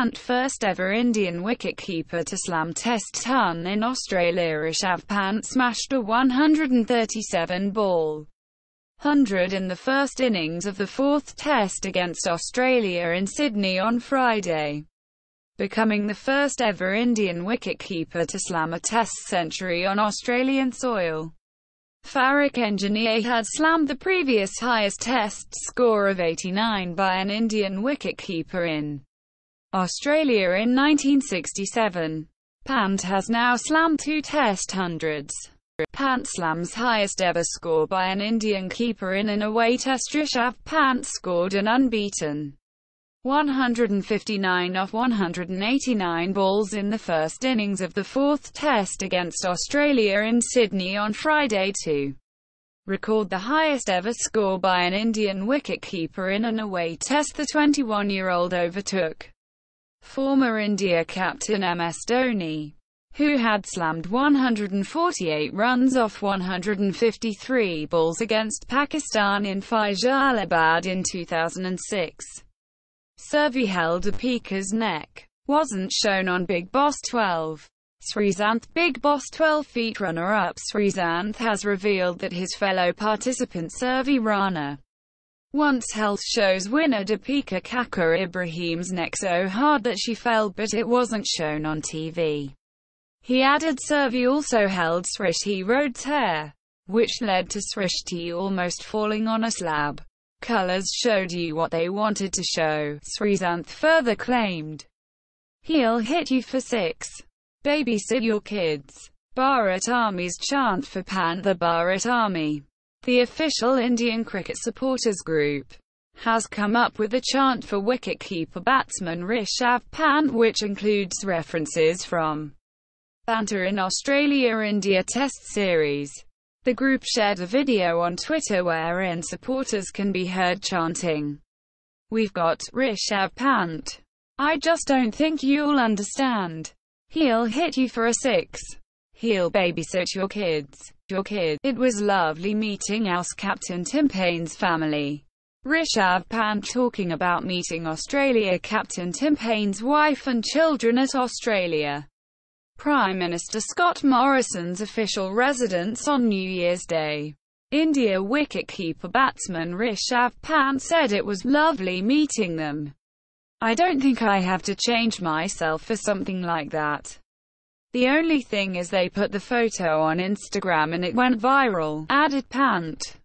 First ever Indian wicketkeeper to slam test ton in Australia Rishabh Pant smashed a 137 ball 100 in the first innings of the fourth test against Australia in Sydney on Friday, becoming the first ever Indian wicketkeeper to slam a test century on Australian soil. Farokh Engineer had slammed the previous highest test score of 89 by an Indian wicketkeeper in Australia in 1967. Pant has now slammed two test hundreds. Pant slams highest ever score by an Indian keeper in an away test Rishabh Pant scored an unbeaten 159 off 189 balls in the first innings of the fourth test against Australia in Sydney on Friday to record the highest ever score by an Indian wicketkeeper in an away test the 21-year-old overtook former India captain MS Dhoni who had slammed 148 runs off 153 balls against Pakistan in Faisalabad in 2006. Surbhi held Dipika's neck. Wasn't shown on Bigg Boss 12. Sreesanth Bigg Boss 12 feet runner-up Sreesanth has revealed that his fellow participant Surbhi Rana once health show's winner Dipika Kakar Ibrahim's neck so hard that she fell but it wasn't shown on TV. He added Surbhi also held Srishty Rode's hair, which led to Srishty almost falling on a slab. Colors showed you what they wanted to show, Sreesanth further claimed. He'll hit you for six. Babysit your kids. Bharat Army's chant for Pant The Bharat Army, the official Indian cricket supporters group, has come up with a chant for wicket-keeper batsman Rishabh Pant which includes references from banter in Australia-India Test Series. The group shared a video on Twitter wherein supporters can be heard chanting, We've got Rishabh Pant. I just don't think you'll understand. He'll hit you for a six. He'll babysit your kids. Your kids. It was lovely meeting Aus captain Tim Paine's family. Rishabh Pant talking about meeting Australia captain Tim Paine's wife and children at Australia. Prime Minister Scott Morrison's official residence on New Year's Day. India wicketkeeper batsman Rishabh Pant said it was lovely meeting them. I don't think I have to change myself for something like that. The only thing is they put the photo on Instagram and it went viral, added Pant.